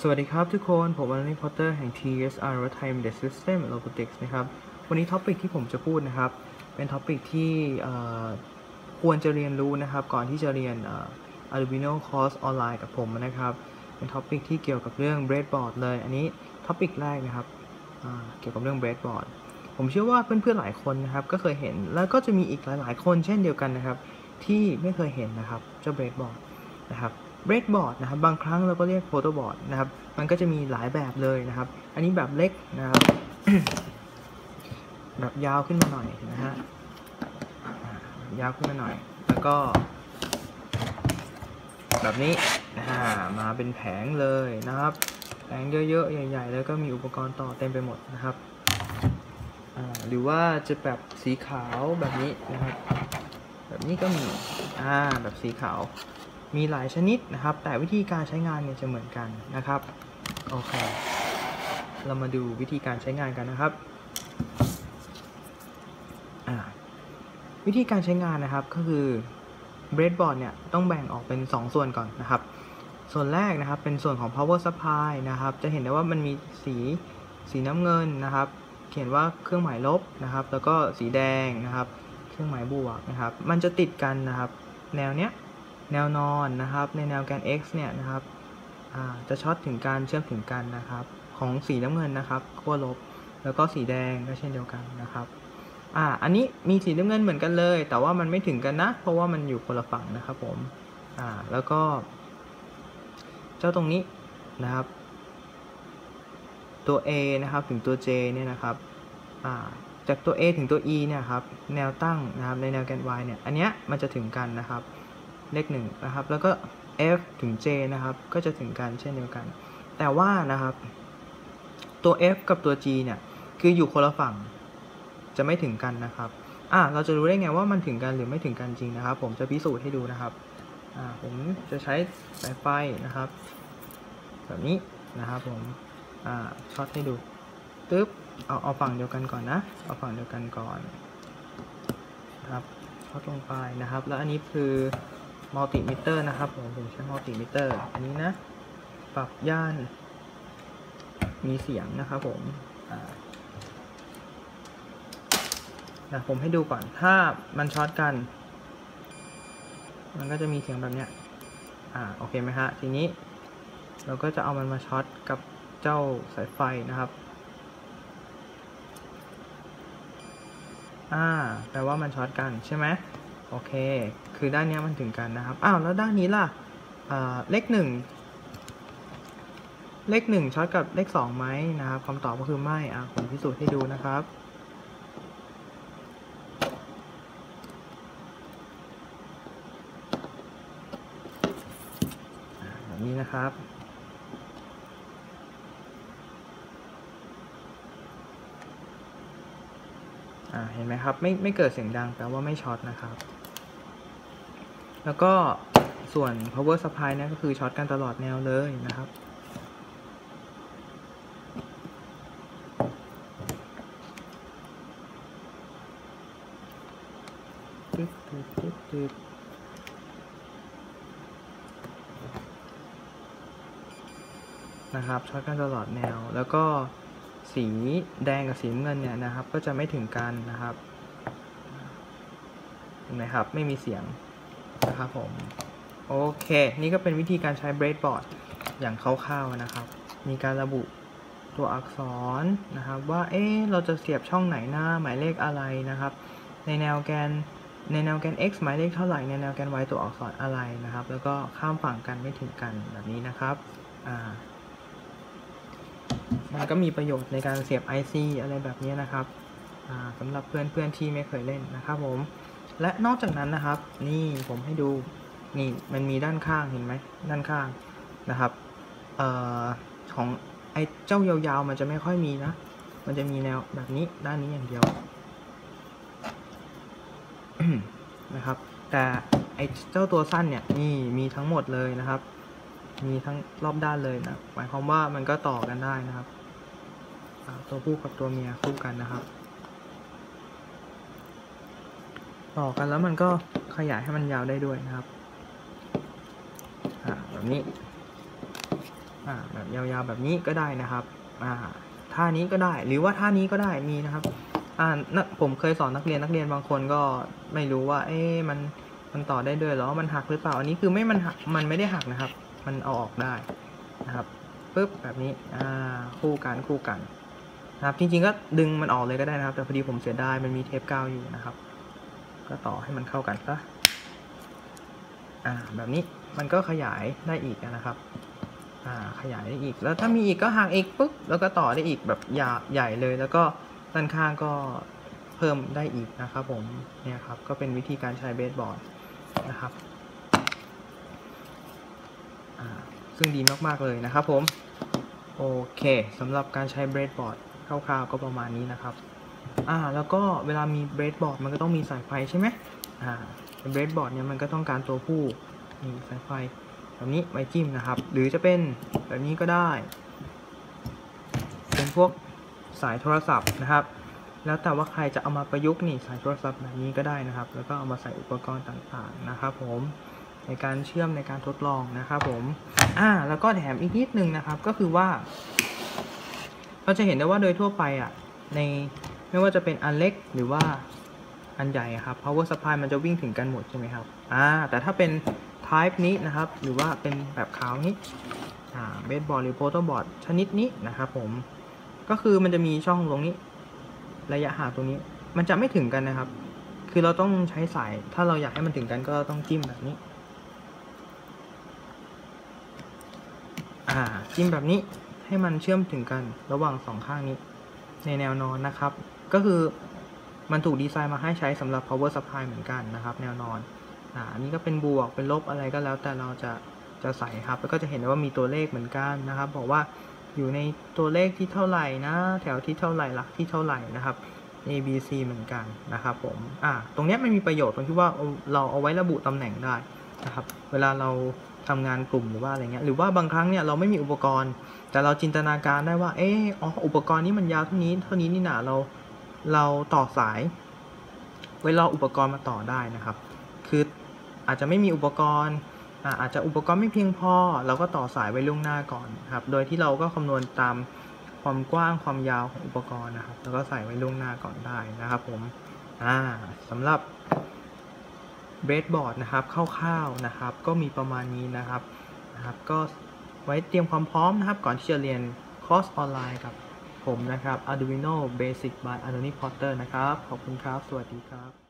สวัสดีครับทุกคน ผมวันนี้พอตเตอร์แห่ง TSR หรือ Time Data System and Robotics นะครับ วันนี้ topic ที่ผมจะพูดนะครับ เป็น topic ที่ควรจะเรียนรู้นะครับ ก่อนที่จะเรียน Arduino Course ออนไลน์กับผมนะครับ เป็น topic ที่เกี่ยวกับเรื่อง breadboard เลย อันนี้ topic แรกนะครับ เกี่ยวกับเรื่อง breadboard ผมเชื่อว่าเพื่อนๆหลายคนนะครับ ก็เคยเห็น แล้วก็จะมีอีกหลายๆ คนเช่นเดียวกันนะครับ ที่ไม่เคยเห็นนะครับ เจ้า breadboard นะครับ breadboard นะครับบางครั้งเราก็เรียก protoboard นะครับ มันก็จะมีหลายแบบเลยนะครับ อันนี้แบบเล็กนะครับ แบบยาวขึ้นมาหน่อยนะฮะยาวขึ้นมาหน่อย แล้วก็ แบบนี้นะฮะมาเป็นแผงเลยนะครับ แผงเยอะๆใหญ่ ๆ แล้วก็มีอุปกรณ์ต่อเต็มไปหมดนะครับหรือว่าจะแบบสีขาวแบบนี้นะครับ แบบนี้ก็มีอ่าแบบสีขาว มีหลายชนิดนะครับ แต่วิธีการใช้งานเนี่ยจะเหมือนกันนะครับโอเคเรามาดูวิธีการใช้งานกันนะครับ วิธีการใช้งานนะครับก็คือ breadboard เนี่ยต้องแบ่งออกเป็น 2 ส่วนก่อนนะครับ ส่วนแรกนะครับเป็นส่วนของ power supply นะครับ จะเห็นได้ว่ามันมีสีสีน้ำเงินนะครับ เขียนว่าเครื่องหมายลบนะครับ แล้วก็สีแดงนะครับ เครื่องหมายบวกนะครับ มันจะติดกันนะครับ แนวเนี้ย แนวนอนนะครับ ในแนวแกน x เนี่ยนะครับจะช็อตถึงการเชื่อมถึงกันนะครับ ของสีน้ำเงินนะครับขั้วลบ แล้วก็สีแดงก็เช่นเดียวกันนะครับอ่าอันนี้มีสีน้ำเงินเหมือนกันเลย แต่ว่ามันไม่ถึงกันนะ เพราะว่ามันอยู่คนละฝั่งนะครับผมอ่าแล้วก็ เจ้าตรงนี้นะครับ ตัว A นะครับถึงตัว J เนี่ยนะครับอ่าจากตัว A ถึงตัว E เนี่ยครับแนวตั้งนะครับในแนวแกน y เนี่ยอันเนี้ยมันจะถึงกันนะครับ เลขหนึ่งนะครับ แล้วก็ f ถึง j นะครับ ก็จะถึงกันเช่นเดียวกัน แต่ว่านะครับ ตัว f กับตัว g เนี่ย คืออยู่คนละฝั่ง จะไม่ถึงกันนะครับ อ่าเราจะรู้ได้ไงว่ามันถึงกันหรือไม่ถึงกันจริงนะครับ ผมจะพิสูจน์ให้ดูนะครับ อ่า ผมจะใช้สายไฟนะครับ แบบนี้นะครับผม อ่า ช็อตให้ดู ตึ๊บ เอาเอาฝั่งเดียวกันก่อนนะ เอาฝั่งเดียวกันก่อนครับช็อตลงไปนะครับ แล้วอันนี้คือ มัลติมิเตอร์นะครับผมผมใช้มัลติมิเตอร์อันนี้นะ ปรับย่าน มีเสียงนะครับผมนะผมให้ดูก่อนถ้ามันช็อตกัน มันก็จะมีเสียงแบบเนี้ยอ่าโอเคไหมฮะทีนี้ เราก็จะเอามันมาช็อตกับเจ้าสายไฟนะครับอ่าแปลว่ามันช็อตกันใช่ไหม โอเค คือด้านนี้มันถึงกันนะครับ อ้าว แล้วด้านนี้ล่ะเลขหนึ่งเลขหนึ่งช็อตกับเลขสองไหมนะครับคำตอบก็คือไม่ อะผมพิสูจน์ให้ดูนะครับ แบบนี้นะครับเห็นไหมครับ ไม่ไม่เกิดเสียงดังแปลว่าไม่ช็อตนะครับ แล้วก็ส่วน power supply เนี่ยก็คือช็อตกันตลอดแนวเลยนะครับติดติดติดนะครับช็อตกันตลอดแนว แล้วก็สีแดงกับสีเงินเนี่ยนะครับ ก็จะไม่ถึงกันนะครับเห็นไหมครับ ไม่มีเสียง นะครับผม โอเค นี่ก็เป็นวิธีการใช้ breadboard อย่างคร่าวๆนะครับ มีการระบุตัวอักษรนะครับ ว่า เอ๊เราจะเสียบช่องไหนหน้าหมายเลขอะไรนะครับ ในแนวแกนในแนวแกน x หมายเลขเท่าไหร่ ในแนวแกน y ตัวอักษรอะไรนะครับ แล้วก็ข้ามฝั่งกันไม่ถึงกันแบบนี้นะครับอ่ามันก็มีประโยชน์ในการเสียบ IC อะไรแบบนี้นะครับสำหรับเพื่อนๆที่ไม่เคยเล่นนะครับผม และนอกจากนั้นนะครับ นี่ผมให้ดูนี่มันมีด้านข้างเห็นไหมด้านข้างนะครับออของไอ้เจ้ายาวๆมันจะไม่ค่อยมีนะ มันจะมีแนวแบบนี้ด้านนี้อย่างเดียวนะครับ แต่ไอ้เจ้าตัวสั้นเนี่ยนี่มีทั้งหมดเลยนะครับ มีทั้งรอบด้านเลยนะหมายความว่ามันก็ต่อกันได้นะครับ ตัวผู้กับตัวเมียคู่กันนะครับ ต่อกันแล้วมันก็ขยายให้มันยาวได้ด้วยนะครับแบบนี้แบบยาวๆแบบนี้ก็ได้นะครับท่านี้ก็ได้หรือว่าท่านี้ก็ได้มีนะครับผมเคยสอนนักเรียนนักเรียนบางคนก็ไม่รู้ว่า เอ๊ะมันมันต่อได้ด้วยหรอมันหักหรือเปล่าอันนี้คือไม่มันหักมันไม่ได้หักนะครับ มันเอาออกได้นะครับปึ๊บแบบนี้อ่าคู่กันคู่กันนะครับจริงๆก็ดึงมันออกเลยก็ได้นะครับ แต่พอดีผมเสียดายมันมีเทปกาวอยู่นะครับ ก็ต่อให้มันเข้ากันซะอ่าแบบนี้มันก็ขยายได้อีกนะครับอ่าขยายได้อีก แล้วถ้ามีอีกก็หักอีกปุ๊บแล้วก็ต่อได้อีกแบบยาใหญ่เลย แล้วก็ด้านข้างก็เพิ่มได้อีกนะครับผมเนี่ยครับก็เป็นวิธีการใช้เบสบอร์ดนะครับอ่าซึ่งดีมาก ๆ เลยนะครับผม โอเคสำหรับการใช้เบสบอร์ดคร่าวๆก็ประมาณนี้นะครับ อ่าแล้วก็เวลามี breadboard มันก็ต้องมีสายไฟใช่ไหมอ่า breadboard เนี่ยมันก็ต้องการตัวผู้มีสายไฟแบบนี้ไว้จิ้มนะครับ หรือจะเป็นแบบนี้ก็ได้ เป็นพวกสายโทรศัพท์นะครับ แล้วแต่ว่าใครจะเอามาประยุกต์นี่สายโทรศัพท์แบบนี้ก็ได้นะครับ แล้วก็เอามาใส่อุปกรณ์ต่างๆนะครับ ผมในการเชื่อมในการทดลองนะครับผมอ่าแล้วก็แถมอีกนิดนึงนะครับก็คือว่า เราจะเห็นได้ว่าโดยทั่วไปอะใน ไม่ว่าจะเป็นอันเล็กหรือว่าอันใหญ่ครับ power supply มันจะวิ่งถึงกันหมดใช่ไหมครับอ่าแต่ถ้าเป็น type นี้นะครับ หรือว่าเป็นแบบขาวนี้อ่าเบสบอร์ดหรือโปรโตบอร์ดชนิดนี้นะครับผมก็คือมันจะมีช่องตรงนี้ ระยะห่างตรงนี้ มันจะไม่ถึงกันนะครับ คือเราต้องใช้สาย ถ้าเราอยากให้มันถึงกันก็ต้องจิ้มแบบนี้อ่าจิ้มแบบนี้ให้มันเชื่อมถึงกันระหว่างสองข้างนี้ ในแนวนอนนะครับ ก็คือมันถูกดีไซน์มาให้ใช้สำหรับ power supply เหมือนกันนะครับแนวนอนอ่าอันนี้ก็เป็นบวกเป็นลบอะไรก็แล้ว แต่เราจะจะใส่ครับ แล้วก็จะเห็นว่ามีตัวเลขเหมือนกันนะครับ บอกว่าอยู่ในตัวเลขที่เท่าไหร่นะ แถวที่เท่าไหร่หลักที่เท่าไหร่นะครับ A B C เหมือนกันนะครับผมอ่าตรงนี้มันมีประโยชน์ตรงที่ว่าเราเอาไว้ระบุตำแหน่งได้นะครับ เวลาเราทำงานกลุ่มหรือว่าอะไรเงี้ย หรือว่าบางครั้งเนี่ยเราไม่มีอุปกรณ์ แต่เราจินตนาการได้ว่า เออออุปกรณ์นี้มันยาวเท่านี้ เท่านี้นี่นาเรา เราต่อสาย ไว้รออุปกรณ์มาต่อได้นะครับ คืออาจจะไม่มีอุปกรณ์อาจจะอุปกรณ์ไม่เพียงพอ เราก็ต่อสายไว้ล่วงหน้าก่อนครับ โดยที่เราก็คำนวณตามความกว้างความยาวของอุปกรณ์นะครับ แล้วก็ใส่ไว้ล่วงหน้าก่อนได้นะครับ ผมอ่าสำหรับเบรดบอร์ดนะครับคร่าวๆนะครับ ก็มีประมาณนี้นะครับนะครับ ก็ไว้เตรียมความพร้อมนะครับ ก่อนที่จะเรียนคอร์สออนไลน์กับ ผมนะครับ Arduino Basic by Anthony Porter นะครับ ขอบคุณครับ สวัสดีครับ